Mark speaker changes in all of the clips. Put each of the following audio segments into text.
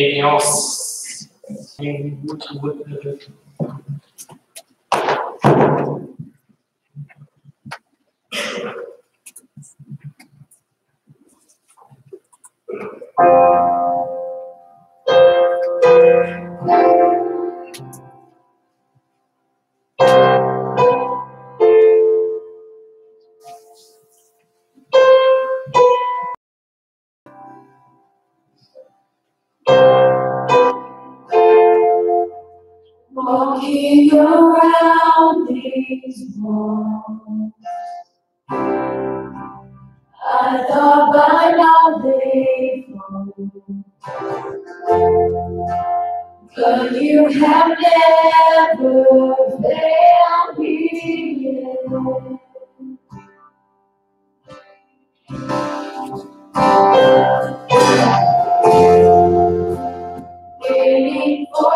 Speaker 1: Anything else? Anything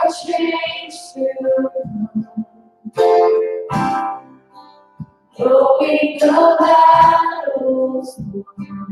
Speaker 2: Waiting for change to. The battles won.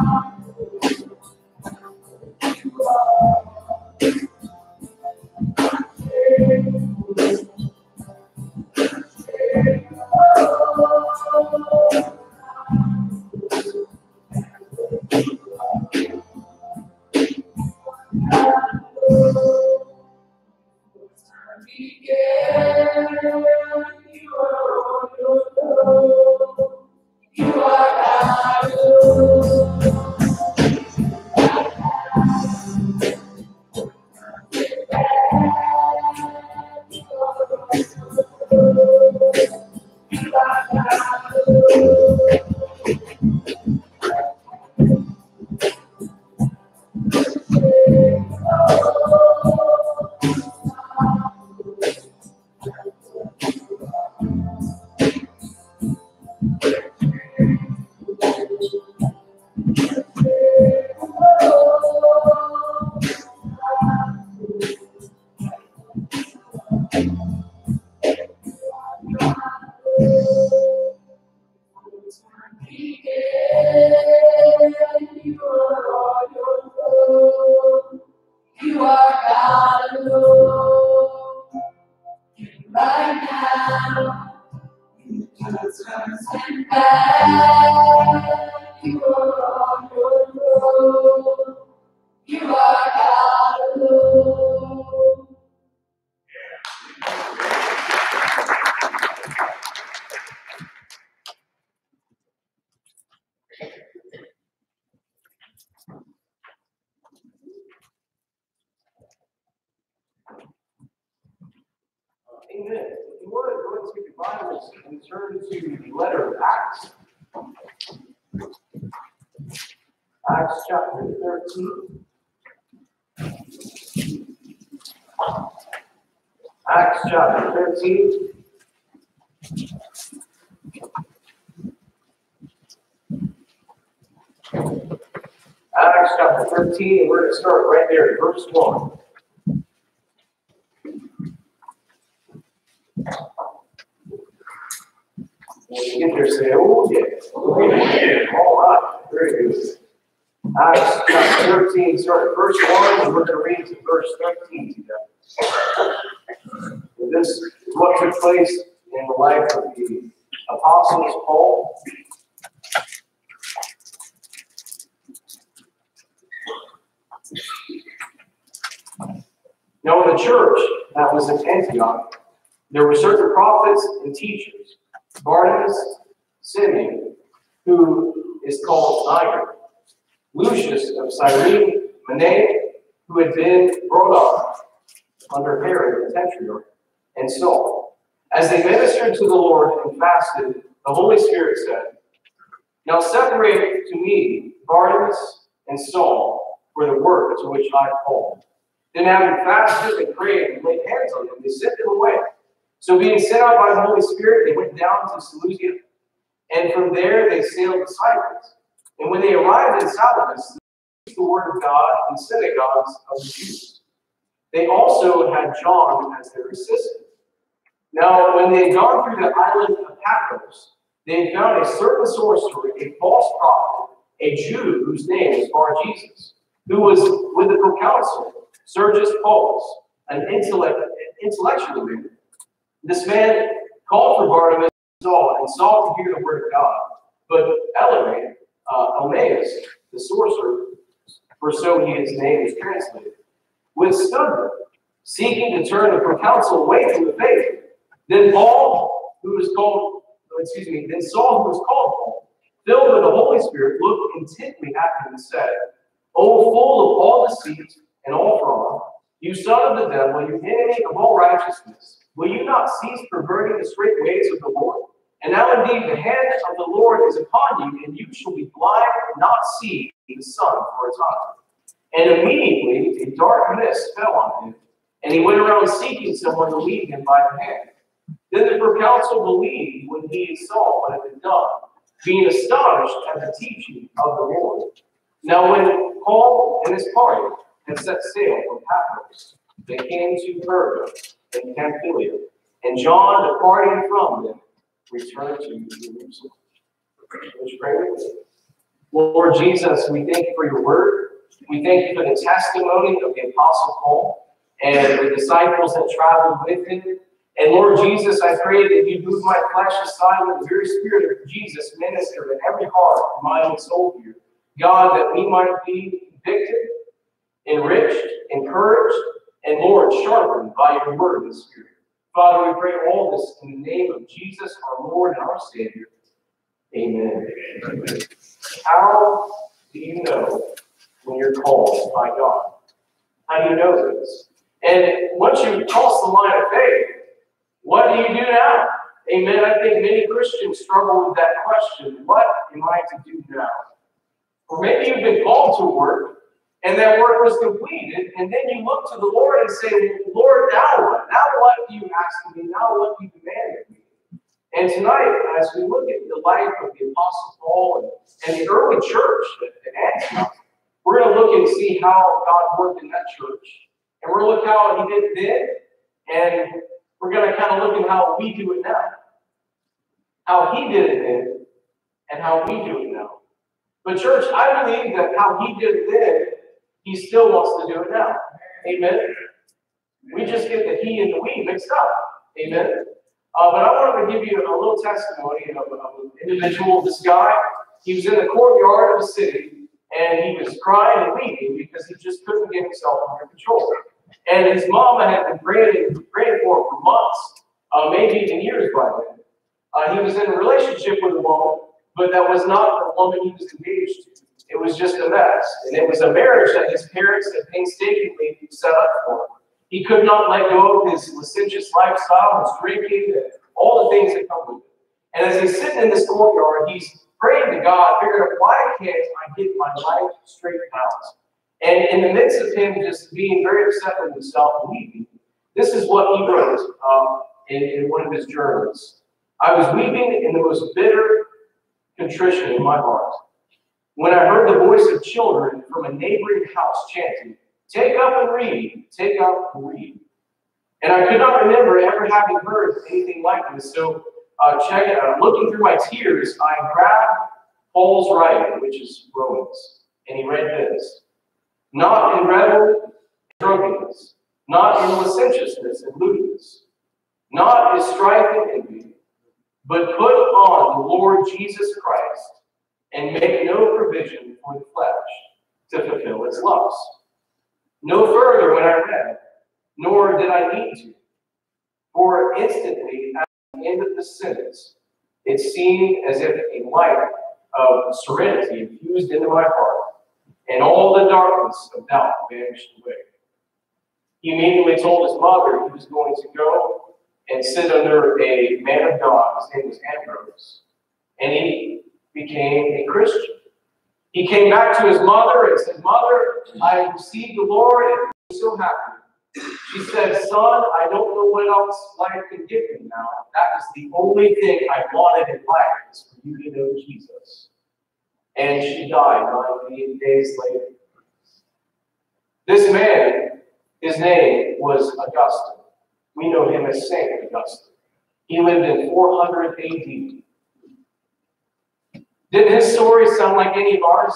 Speaker 2: You You are on your. You are God alone.
Speaker 3: Amen. If you want to go into your Bibles and turn to the letter of Acts. Acts chapter 13. Acts chapter 13. Acts chapter 13, and we're going to start right there at verse 1. When you get there, say, oh. Oh, yeah. All right, very good. Acts chapter 13, start at verse 1, and we're going to read to verse 13 together. And This is what took place in the life of the apostles Paul. Now, in the church that was in Antioch, there were certain prophets and teachers Barnabas, Simeon, who is called Niger, Lucius of Cyrene, Manaen, who had been brought up under Herod the Tetrarch, and Saul. As they ministered to the Lord and fasted, the Holy Spirit said, Now separate to me Barnabas and Saul for the work to which I called. Then having fasted and prayed and laid hands on them, they sent them away. So being sent out by the Holy Spirit, they went down to Seleucia, and from there they sailed to Cyprus. And when they arrived in Salamis, they preached the word of God in the synagogues of the Jews. They also had John as their assistant. Now, when they had gone through the island of Paphos, they found a certain sorcerer, a false prophet, a Jew whose name was Bar Jesus, who was with the proconsul, Sergius Paulus, an intellect, intellectual man this man called for Barnabas and Saul, and Saul to hear the word of God. But Elymas, uh, the sorcerer, for so he, his name is translated, withstood them, seeking to turn the proconsul away from the faith. Then Paul, who was called, excuse me, then Saul, who was called Paul, filled with the Holy Spirit, looked intently at him and said, O full of all deceit and all fraud, you son of the devil, you enemy of all righteousness, Will you not cease perverting the straight ways of the Lord? And now indeed the hand of the Lord is upon you, and you shall be blind, not see the sun for a time. And immediately a dark mist fell on him, and he went around seeking someone to lead him by the hand. Then the proconsul believed when he saw what had been done, being astonished at the teaching of the Lord. Now when Paul and his party had set sail from Paphos, they came to Perga and Pamphylia, and John, departing from them, returned to Jerusalem. Let's pray with me. Lord Jesus, we thank you for your word. We thank you for the testimony of the Apostle Paul and the disciples that traveled with him. And Lord Jesus, I pray that you move my flesh aside with the very spirit of Jesus minister in every heart mind and soul here. God, that we might be convicted, enriched, encouraged, and Lord, sharpened by your word and spirit. Father, we pray all this in the name of Jesus, our Lord and our Savior. Amen. Amen. How do you know when you're called by God? How do you know this? And once you cross the line of faith, what do you do now? Amen. I think many Christians struggle with that question. What am I to do now? Or maybe you've been called to work and that work was completed, and then you look to the Lord and say, Lord, now what? Now what do you ask of me? Now what do you demand of me? And tonight, as we look at the life of the Apostle Paul and, and the early church at Antioch, we're going to look and see how God worked in that church. And we're going to look how he did then, and we're going to kind of look at how we do it now. How he did it then, and how we do it now. But, church, I believe that how he did it then, he still wants to do it now. Amen. We just get the he and the we mixed up. Amen. Uh, but I wanted to give you a little testimony of, of an individual. This guy, he was in the courtyard of the city, and he was crying and weeping because he just couldn't get himself under control. And his mama had been praying, praying for him for months, uh, maybe even years by then. Uh, he was in a relationship with a woman, but that was not the woman he was engaged to. It was just a mess. And it was a marriage that his parents had painstakingly set up for him. He could not let go of his licentious lifestyle, his drinking, and all the things that come with it. And as he's sitting in this courtyard, he's praying to God, figuring out why can't I get my life straightened out? And in the midst of him just being very upset with himself and weeping, this is what he wrote um, in, in one of his journals. I was weeping in the most bitter contrition in my heart when I heard the voice of children from a neighboring house chanting, Take up and read, take up and read. And I could not remember ever having heard anything like this. So, uh, check, uh, looking through my tears, I grabbed Paul's writing, which is Romans, and he read this Not in revel drunkenness, not in licentiousness and lewdness, not in strife and envy, but put on the Lord Jesus Christ and make no provision for the flesh to fulfill its lusts. No further when I read, nor did I need to. For instantly at the end of the sentence, it seemed as if a light of serenity infused into my heart, and all the darkness of doubt vanished away. He immediately told his mother he was going to go and sit under a man of God. His name was Ambrose. And he became a Christian. He came back to his mother and said, Mother, I received the Lord and I'm so happy. She said, Son, I don't know what else life can give me now. That is the only thing I wanted in life is for you to know Jesus. And she died 98 days later. This man, his name was Augustine. We know him as Saint Augustine. He lived in 400 AD. Didn't his story sound like any of ours?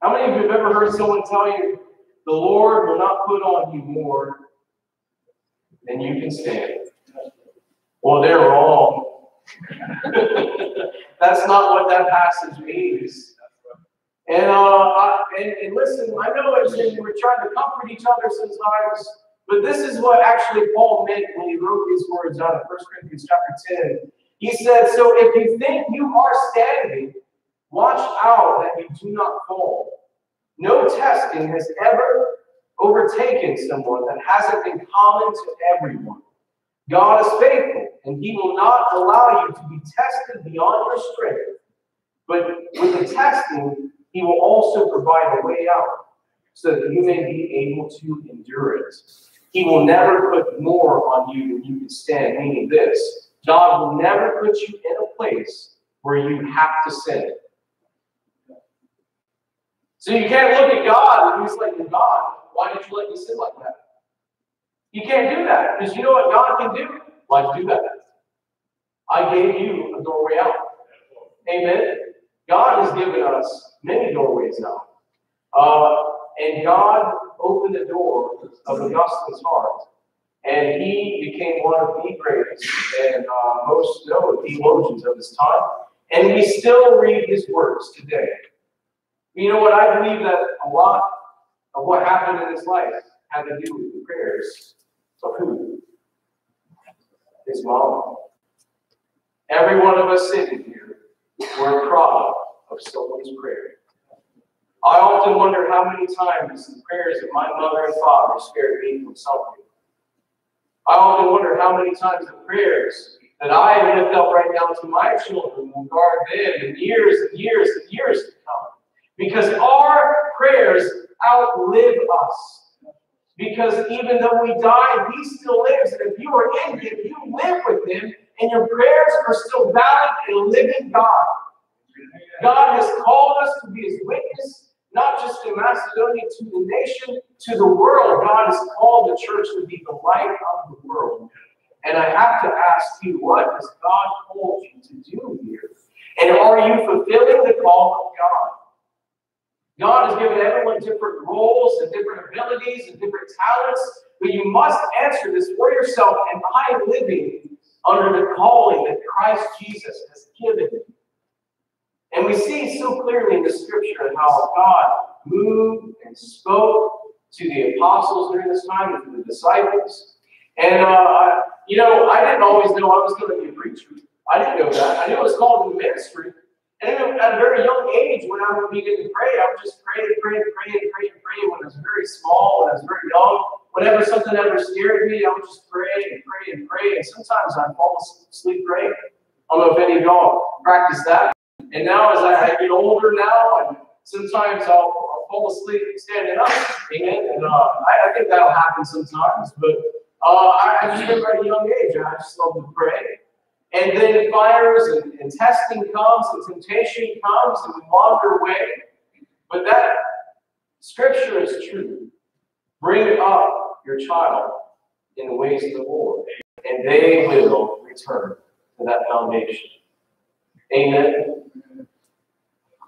Speaker 3: How many of you have ever heard someone tell you, the Lord will not put on you more than you can stand? Well, they're wrong. That's not what that passage means. And, uh, I, and, and listen, I know it's, we're trying to comfort each other sometimes, but this is what actually Paul meant when he wrote these words out of 1 Corinthians chapter 10. He said, So if you think you are standing, watch out that you do not fall. No testing has ever overtaken someone that hasn't been common to everyone. God is faithful, and He will not allow you to be tested beyond your strength. But with the testing, He will also provide a way out so that you may be able to endure it. He will never put more on you than you can stand, meaning this God will never put you in a place where you have to sin. So you can't look at God and he's like, God, why did you let me sin like that? You can't do that because you know what God can do? Why do that? I gave you a doorway out. Amen. God has given us many doorways now. Uh, and God opened the door of Augustine's heart and he became one of the greatest and uh, most known theologians of his time. And we still read his works today. You know what? I believe that a lot of what happened in his life had to do with the prayers of who? His mom. Every one of us sitting here were a product of someone's prayer. I often wonder how many times the prayers of my mother and father spared me from something I often wonder how many times the prayers that I have lift up right now to my children will guard them in years and years and years to come. Because our prayers outlive us. Because even though we die, he still lives. And if you are in him, you live with him, and your prayers are still valid in a living God. God has called us to be his witness not just in Macedonia, to the nation, to the world. God has called the church to be the light of the world. And I have to ask you, what has God called you to do here? And are you fulfilling the call of God? God has given everyone different roles and different abilities and different talents, but you must answer this for yourself. Am I living under the calling that Christ Jesus has given me? And we see so clearly in the scripture how God moved and spoke to the apostles during this time and to the disciples. And, uh, you know, I didn't always know I was going to be a preacher. I didn't know that. I knew it was called to ministry. And at a very young age, when I would begin to pray, I would just pray and pray and pray and pray and pray when I was very small, when I was very young. Whenever something ever scared me, I would just pray and pray and pray. And sometimes I'd fall asleep praying. I don't know if any of y'all practice that. And now, as I get older now, and sometimes I'll, I'll fall asleep standing up. Amen. And uh, I, I, think that'll happen sometimes. But uh, I, remember at a young age, I just love to pray. And then fires and, and testing comes and temptation comes and we wander away. But that scripture is true. Bring up your child in the ways of the Lord, and they will return to that foundation. Amen.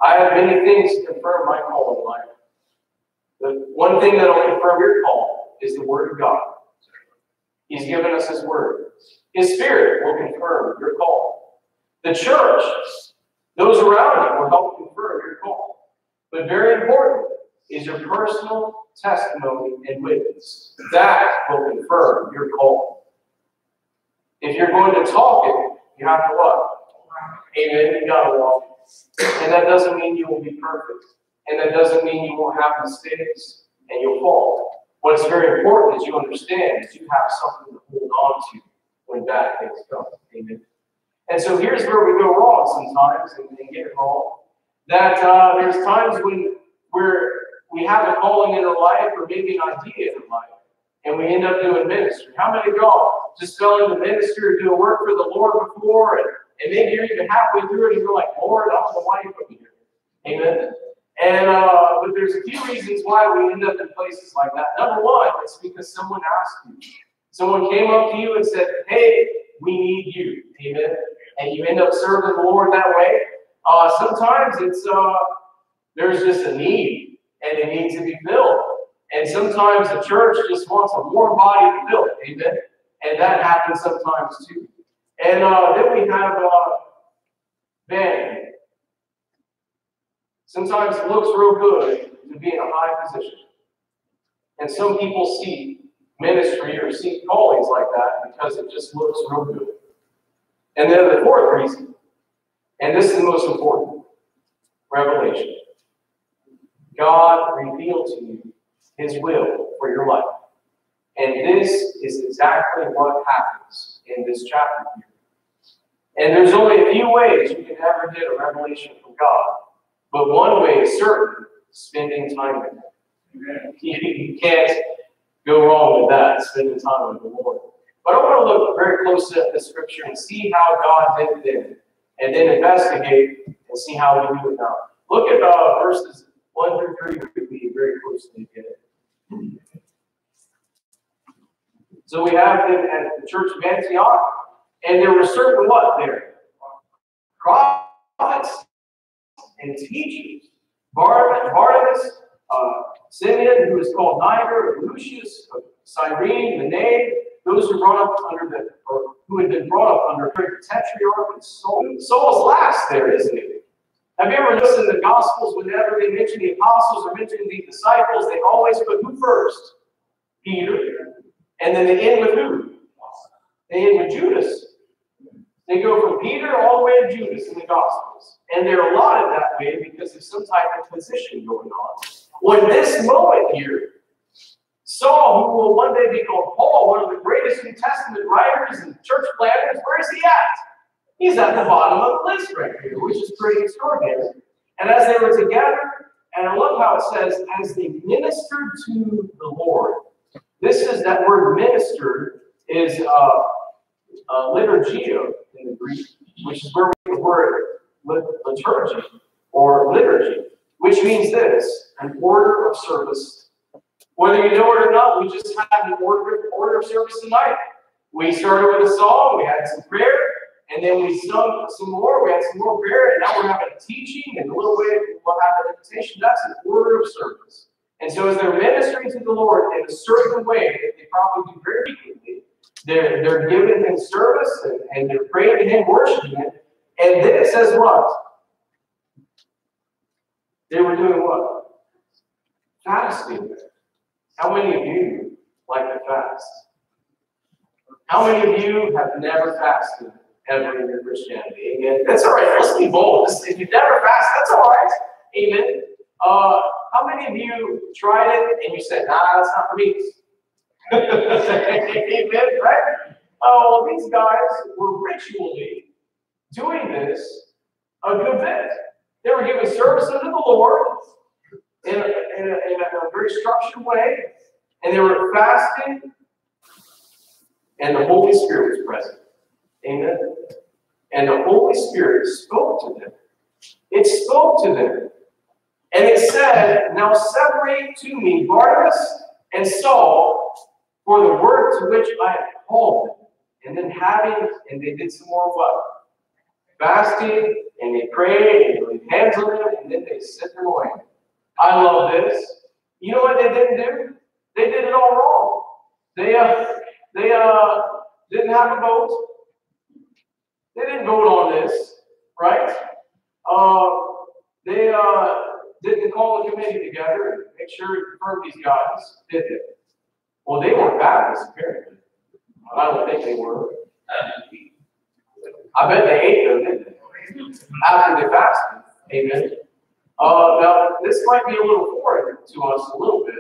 Speaker 3: I have many things to confirm my call in life. The one thing that will confirm your call is the Word of God. He's given us His Word. His Spirit will confirm your call. The church, those around you, will help confirm your call. But very important is your personal testimony and witness. That will confirm your call. If you're going to talk it, you have to what? Amen. You gotta walk it. And that doesn't mean you will be perfect. And that doesn't mean you won't have mistakes and you'll fall. What's very important is you understand is you have something to hold on to when bad things come. Amen. And so here's where we go wrong sometimes and, and get it wrong. That uh, there's times when we're we have a calling in our life or maybe an idea in life, and we end up doing ministry. How many of y'all just fell into ministry or doing work for the Lord before, and, and maybe you're even halfway through it and you're like, Lord, I don't know why you here. Amen. And uh, but there's a few reasons why we end up in places like that. Number one, it's because someone asked you. Someone came up to you and said, Hey, we need you. Amen. And you end up serving the Lord that way. Uh, sometimes it's uh, there's just a need and it needs to be filled. And sometimes the church just wants a warm body to fill. Amen. And that happens sometimes too. And uh, then we have uh, vanity. Sometimes it looks real good to be in a high position. And some people see ministry or seek callings like that because it just looks real good. And then the fourth reason, and this is the most important revelation. God revealed to you his will for your life. And this is exactly what happens in this chapter here. And there's only a few ways you can ever get a revelation from God. But one way is certain spending time with Him. You can't go wrong with that, spending time with the Lord. But I want to look very closely at the scripture and see how God did it and then investigate and see how we do it now. Look at uh, verses 1 through 3 with me very closely again. So we have them at the church of Antioch, and there were certain what there? Prophets and teachers. Barnabas, uh, Simeon, who is called Niger, Lucius, Cyrene, Manaen, those who brought up under the, or who had been brought up under the tetrarch and Saul. Saul's last there, isn't it? Have you ever listened to the Gospels whenever they mention the apostles or mention the disciples, they always put who first? Peter. And then they end with who? They end with Judas. They go from Peter all the way to Judas in the Gospels. And they're allotted that way because of some type of position going on. When this moment here, Saul, who will one day be called Paul, one of the greatest New Testament writers and church planners, where is he at? He's at the bottom of the list right here, which is pretty extraordinary. And as they were together, and I love how it says, as they ministered to the Lord. This is that word ministered is uh, uh, liturgia in the Greek, which is where we get the word liturgy or liturgy which means this an order of service. Whether you know it or not, we just had an order, order of service tonight. We started with a song, we had some prayer, and then we sung some more, we had some more prayer, and now we're having a teaching, and a little bit we'll have an invitation. That's an order of service. And so as they're ministering to the Lord in a certain way that they probably do very frequently, they're, they're giving him service and, and they're praying to him, worshiping him. And then it says what? They were doing what? Fasting. How many of you like to fast? How many of you have never fasted ever in your Christianity? Amen. That's all right. Let's be bold. If you've never fasted, that's all right. Amen. Uh, how many of you tried it and you said, nah, that's not for me? Amen, right? Oh, well, these guys were ritually doing this a good bit. They were giving service unto the Lord in a, in a, in a very structured way, and they were fasting, and the Holy Spirit was present. Amen. And the Holy Spirit spoke to them. It spoke to them. And it said, Now separate to me Barnabas and Saul for the work to which I have called. And then having, and they did some more what? Fasting, and they prayed, and they laid hands on them, and then they sent them away. I love this. You know what they didn't do? They did it all wrong. They uh, they uh, didn't have a vote. They didn't vote on this, right? Uh, they uh, didn't call a committee together and make sure to confirm these guys, did they? Well, they were Baptists, apparently. I don't think they were. I bet they ate them, didn't they? After they fasted. Amen. Uh, now, this might be a little foreign to us a little bit,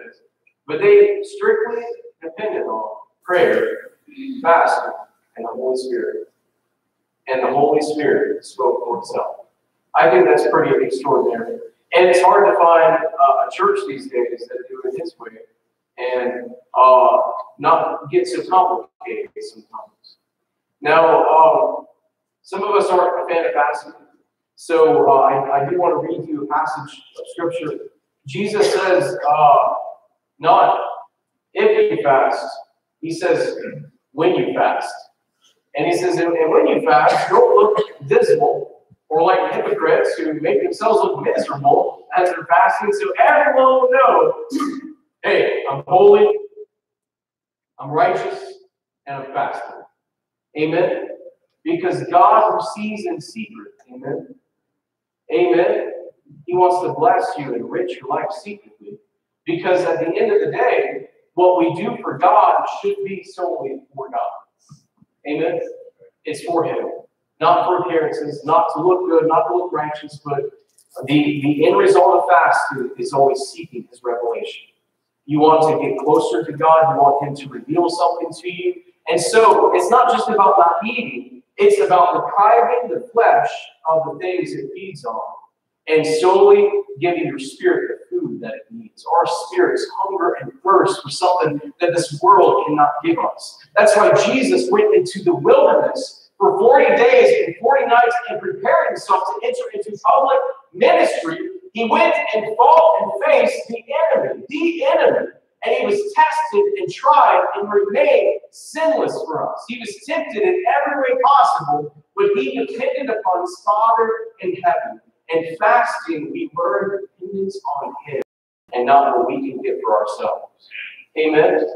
Speaker 3: but they strictly depended on prayer, fasting, and the Holy Spirit. And the Holy Spirit spoke for itself. I think that's pretty extraordinary. And it's hard to find uh, a church these days that do it this way and uh, not get so complicated sometimes. Now, um, some of us aren't a fan of fasting, so uh, I, I do want to read you a passage of scripture. Jesus says, uh, not if you fast, he says, when you fast. And he says, and when you fast, don't look dismal or like hypocrites who make themselves look miserable as they're fasting, so everyone will know hey, I'm holy, I'm righteous, and I'm fasting. Amen. Because God who sees in secret. Amen. Amen. He wants to bless you and enrich your life secretly. Because at the end of the day, what we do for God should be solely for God. Amen. It's for Him, not for appearances, not to look good, not to look righteous, but the, the end result of fasting is always seeking His revelation. You want to get closer to God, you want Him to reveal something to you. And so it's not just about not eating, it's about depriving the flesh of the things it feeds on and solely giving your spirit the food that it needs. Our spirits hunger and thirst for something that this world cannot give us. That's why Jesus went into the wilderness for 40 days and 40 nights and prepared himself to enter into public ministry. He went and fought and faced the enemy, the enemy. And he was tested tried and remained sinless for us. He was tempted in every way possible, but he depended upon his Father in heaven. And fasting, we learn dependence on Him and not what we can get for ourselves. Amen.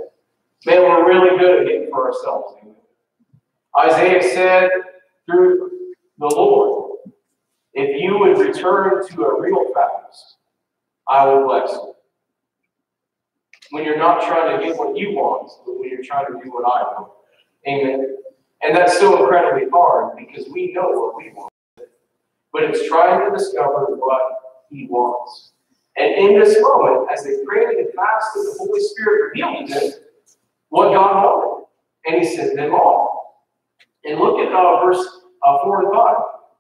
Speaker 3: Man, we're really good at getting for ourselves. Amen. Isaiah said through the Lord, if you would return to a real fast, I will bless you. When you're not trying to get what you want, but when you're trying to do what I want. Amen. And that's so incredibly hard because we know what we want but it's trying to discover what he wants. And in this moment, as they prayed and fasted, the Holy Spirit revealed to them what God wanted, and he sent them off. And look at uh, verse uh, 4 and 5.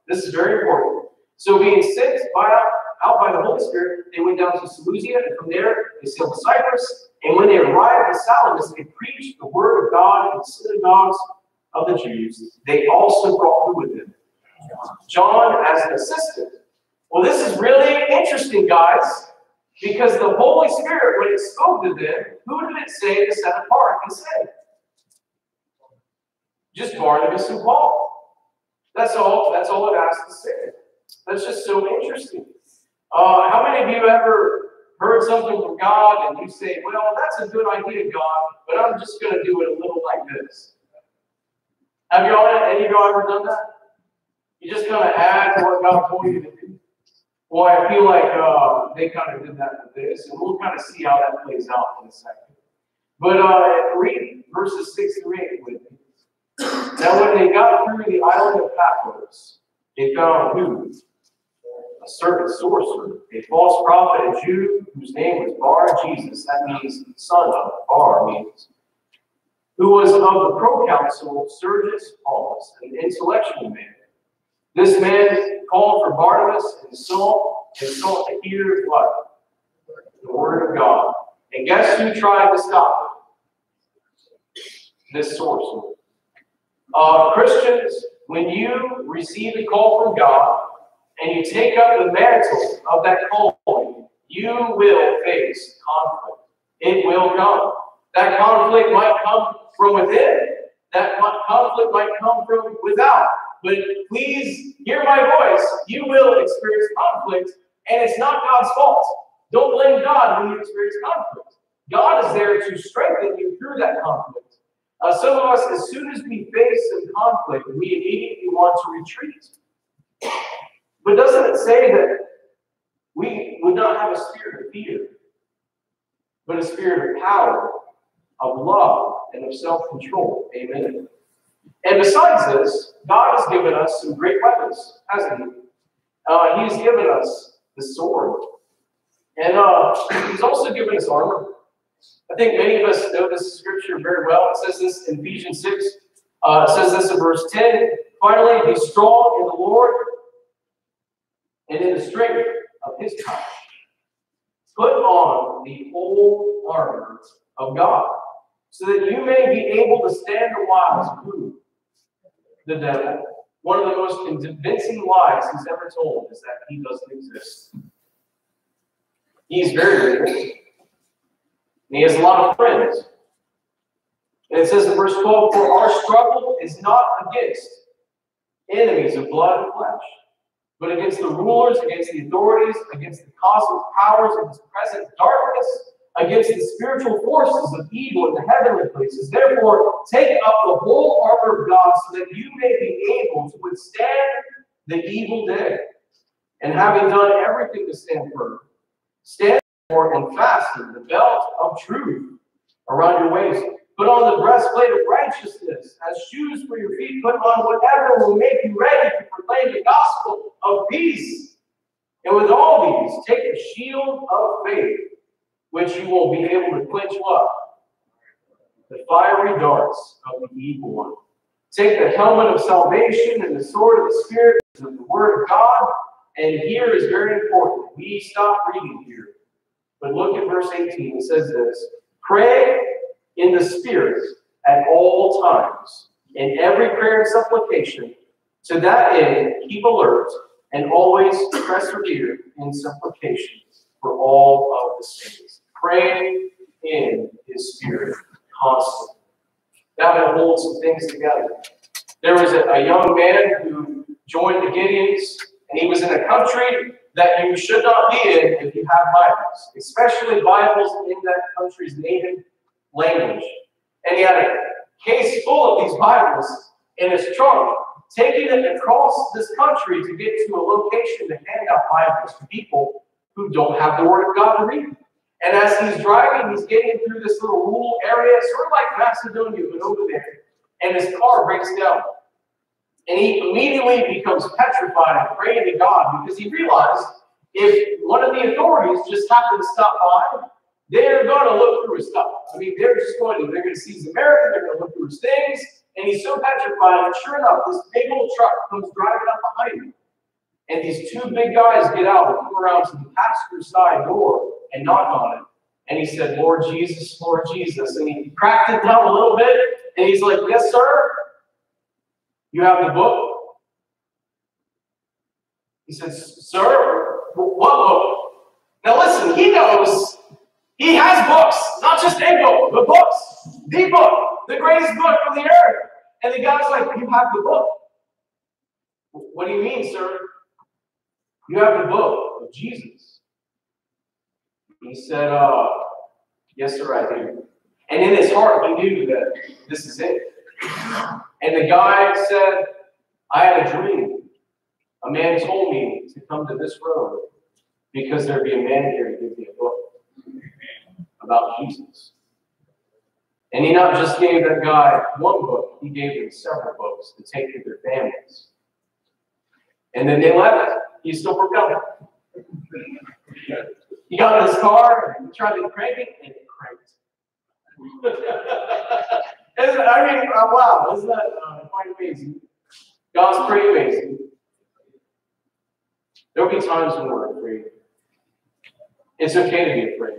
Speaker 3: This is very important. So, being sent by, out by the Holy Spirit, they went down to Seleucia, and from there they sailed to Cyprus. And when they arrived at Salamis, they preached the word of God in the synagogues of the Jews. They also brought with them John as an assistant. Well, this is really interesting, guys, because the Holy Spirit, when it spoke to them, who did it say to set apart and say? Just Barnabas and Paul. That's all, that's all it has to say. That's just so interesting. Uh, how many of you ever heard something from God and you say, well, that's a good idea, God, but I'm just going to do it a little like this? Have y'all, any of y'all ever done that? You just kind of add to what God told you to do. Well, I feel like uh, they kind of did that with this, and we'll kind of see how that plays out in a second. But uh, read verses 6 through 8 with me. Now, when they got through the island of Patmos, they found who? A certain sorcerer, a false prophet, a Jew whose name was Bar Jesus. That means son of Bar means. Who was of the proconsul Sergius Paulus, an intellectual man. This man called for Barnabas and Saul, and Saul to hear what? The word of God. And guess who tried to stop him? This sorcerer. Uh, Christians, when you receive a call from God and you take up the mantle of that calling, you will face conflict. It will come. That conflict might come from within. That conflict might come from without. But please hear my voice. You will experience conflict, and it's not God's fault. Don't blame God when you experience conflict. God is there to strengthen you through that conflict. Uh, some of us, as soon as we face some conflict, we immediately want to retreat. But doesn't it say that we would not have a spirit of fear, but a spirit of power, of love, and of self control? Amen. And besides this, God has given us some great weapons, hasn't He? Uh, he's given us the sword. And uh, He's also given us armor. I think many of us know this scripture very well. It says this in Ephesians 6. Uh, it says this in verse 10. Finally, be strong in the Lord and in the strength of his power. Put on the whole armor of God, so that you may be able to stand the of who? The devil. One of the most convincing lies he's ever told is that he doesn't exist. He's very real. And he has a lot of friends. And it says in verse 12, For our struggle is not against enemies of blood and flesh, but against the rulers, against the authorities, against the cosmic powers of this present darkness, against the spiritual forces of evil in the heavenly places. Therefore, take up the whole armor of God so that you may be able to withstand the evil day. And having done everything to stand firm, stand firm and fasten the belt of truth around your waist. Put on the breastplate of righteousness as shoes for your feet. Put on whatever will make you ready to proclaim the gospel of peace. And with all these, take the shield of faith, which you will be able to quench what? The fiery darts of the evil one. Take the helmet of salvation and the sword of the Spirit of the Word of God. And here is very important. We stop reading here. But look at verse 18. It says this Pray in the Spirit at all times, in every prayer and supplication. To that end, keep alert and always persevere in supplication for all of the saints. Pray in His Spirit constantly. That will hold some things together. There was a, a young man who joined the Gideons, and he was in a country that you should not be in if you have Bibles, especially Bibles in that country's native language. And he had a case full of these Bibles in his trunk, taking it across this country to get to a location to hand out Bibles to people who don't have the Word of God to read. And as he's driving, he's getting through this little rural area, sort of like Macedonia, but over there. And his car breaks down. And he immediately becomes petrified and praying to God because he realized if one of the authorities just happened to stop by, they're going to look through his stuff. I mean, they're just going to, they're going to see he's American, they're going to look through his things, and he's so petrified. And sure enough, this big old truck comes driving up behind him. And these two big guys get out and come around to the passenger side door and knock on it. And he said, Lord Jesus, Lord Jesus. And he cracked it down a little bit, and he's like, Yes, sir. You have the book? He says, Sir, what book? Now listen, he knows he has books, not just a book, but books. The book, the greatest book on the earth. And the guy's like, You have the book. What do you mean, sir? You have the book of Jesus. He said, uh, Yes, sir, I do. And in his heart, he knew that this is it. And the guy said, I had a dream. A man told me to come to this road because there'd be a man here to give me a book about Jesus. And he not just gave that guy one book, he gave them several books to take to their families. And then they left. He still broke down. He got in his car and tried to crank it, and it cranked. I mean, uh, wow, isn't that uh, quite amazing? God's pretty amazing. There'll be times when we're afraid. It's okay to be afraid.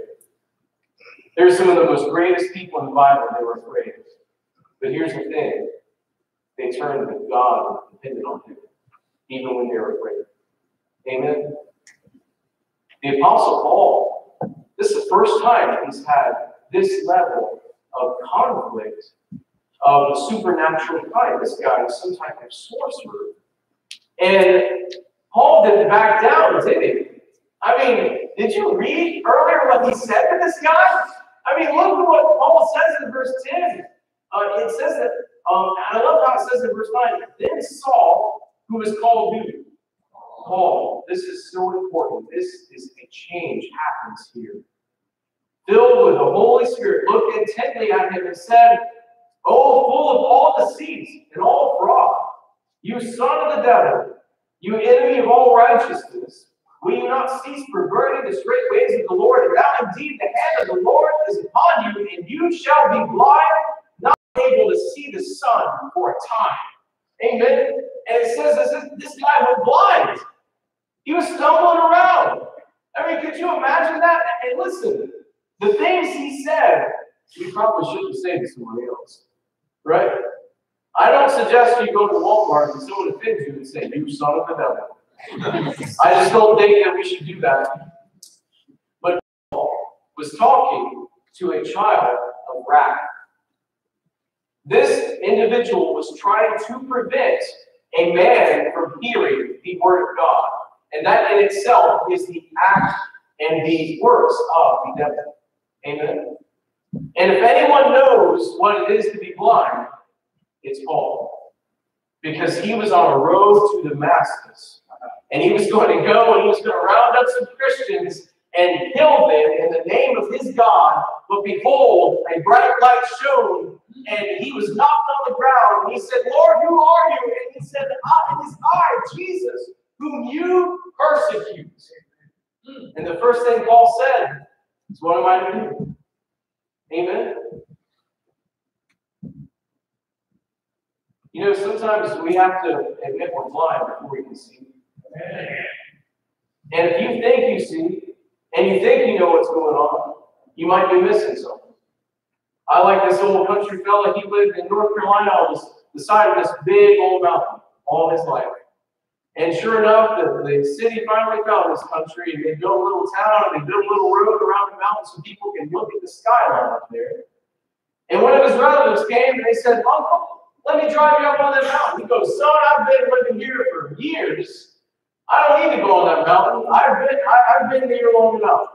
Speaker 3: There's some of the most greatest people in the Bible, they were afraid. But here's the thing they turned to God and depended on Him, even when they were afraid. Amen. The Apostle Paul, this is the first time he's had this level of conflict of a supernatural kind. This guy is some type of sorcerer. And Paul didn't back down, did he? I mean, did you read earlier what he said to this guy? I mean, look at what Paul says in verse 10. Uh, it says that, um, and I love how it says in verse 9, then Saul, who was called who? Paul. This is so important. This is a change happens here. Filled with the Holy Spirit, looked intently at him and said, Oh, full of all deceit and all fraud, you son of the devil, you enemy of all righteousness, will you not cease perverting the straight ways of the Lord? And now indeed the hand of the Lord is upon you, and you shall be blind, not able to see the sun for a time. Amen. And it says this, this guy was blind. He was stumbling around. I mean, could you imagine that? And listen, the things he said, we probably shouldn't say to somebody else. Right? I don't suggest you go to Walmart and someone offends you and say, You son of the devil. I just don't think that we should do that. But Paul was talking to a child of wrath. This individual was trying to prevent a man from hearing the word of God. And that in itself is the act and the works of the devil. Amen. And if anyone knows what it is to be blind, it's Paul. Because he was on a road to Damascus. And he was going to go and he was going to round up some Christians and kill them in the name of his God. But behold, a bright light shone, and he was knocked on the ground. And he said, Lord, who are you? And he said, It is I, Jesus, whom you persecute. Hmm. And the first thing Paul said is, What am I to do? Amen. You know, sometimes we have to admit we're blind before we can see. And if you think you see, and you think you know what's going on, you might be missing something. I like this old country fella. He lived in North Carolina on the side of this big old mountain all his life. And sure enough, the, the city finally found this country, and they built a little town, and they built a little road around the mountain so people can look at the skyline up there. And one of his relatives came, and they said, Uncle, let me drive you up on that mountain. He goes, Son, I've been living here for years. I don't need to go on that mountain. I've been, I, I've been here long enough.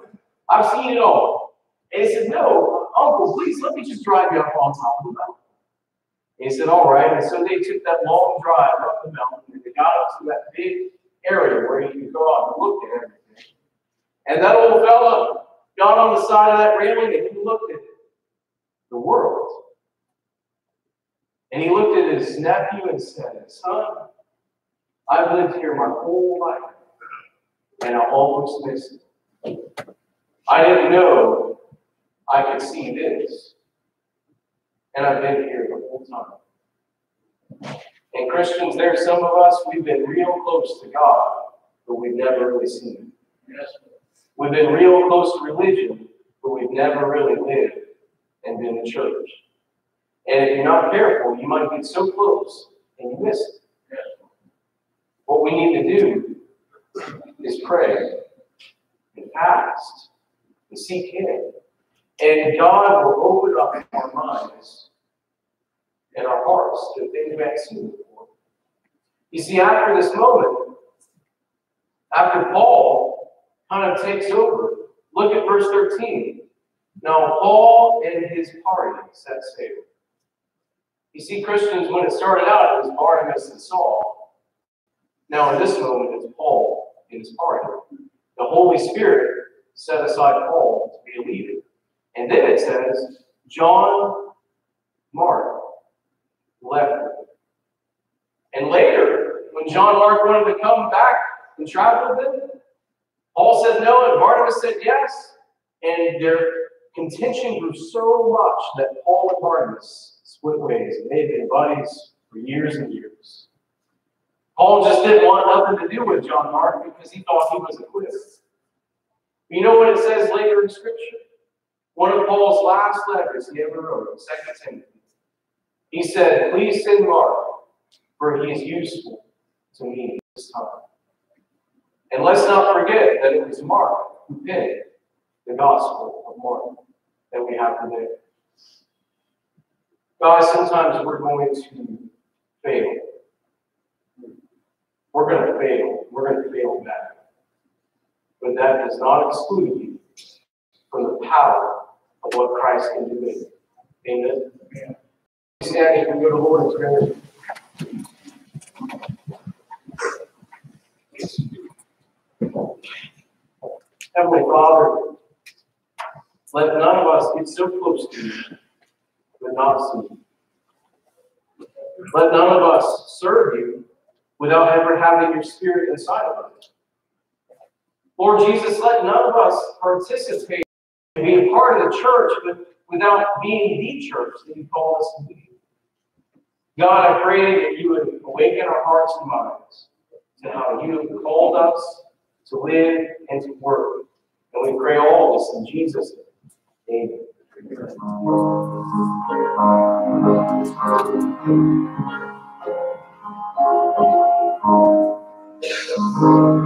Speaker 3: I've seen it all. And he said, No, Uncle, please let me just drive you up on top of the mountain. And he said, All right. And so they took that long drive up the mountain and they got up to that big area where you could go out and look at everything. And that old fella got on the side of that railing and he looked at the world. And he looked at his nephew and said, Son, I've lived here my whole life, and I almost missed it. I didn't know I could see this, and I've been here the whole time. And Christians, there's some of us, we've been real close to God, but we've never really seen Him.
Speaker 1: Yes.
Speaker 3: We've been real close to religion, but we've never really lived and been in church. And if you're not careful, you might get so close and you miss it. What we need to do is pray and fast and seek Him. And God will open up our minds and our hearts to things we haven't seen before. You see, after this moment, after Paul kind of takes over, look at verse 13. Now, Paul and his party set sail. You see, Christians, when it started out, it was Barnabas and Saul. Now, in this moment, it's Paul in his party. The Holy Spirit set aside Paul to be a leader. And then it says, John Mark left. And later, when John Mark wanted to come back and travel with them, Paul said no, and Barnabas said yes. And their contention grew so much that Paul and Barnabas split ways. And they've been buddies for years and years. Paul just didn't want nothing to do with John Mark because he thought he was a quitter. You know what it says later in Scripture? One of Paul's last letters he ever wrote, 2 Timothy. He said, Please send Mark, for he is useful to me this time. And let's not forget that it was Mark who penned the Gospel of Mark that we have today. Guys, sometimes we're going to fail. We're going to fail. We're going to fail bad. But that does not exclude you from the power of what Christ can do in you. Amen. Stand as we go to Lord in prayer. Heavenly Father, let none of us get so close to you but not see you. Let none of us serve you without ever having your spirit inside of us. Lord Jesus, let none of us participate and be a part of the church, but without being the church that you call us to be. God, I pray that you would awaken our hearts and minds to how you have called us to live and to work. And we pray all this in Jesus' name. Amen.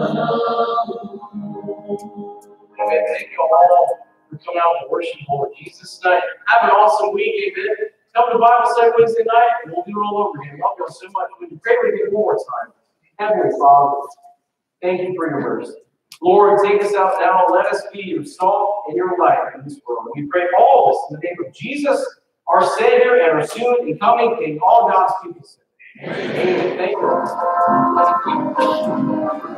Speaker 3: Amen. Thank you all for coming out and worship Lord Jesus tonight. Have an awesome week. Amen. Come to Bible study Wednesday night, and we'll do it all over again. Love you so much. You pray me one more time? Heavenly Father, thank you for your mercy. Lord, take us out now. Let us be your salt and your light in this world. We pray all this in the name of Jesus, our Savior, and our soon and coming King. All God's people say. Amen. Thank you.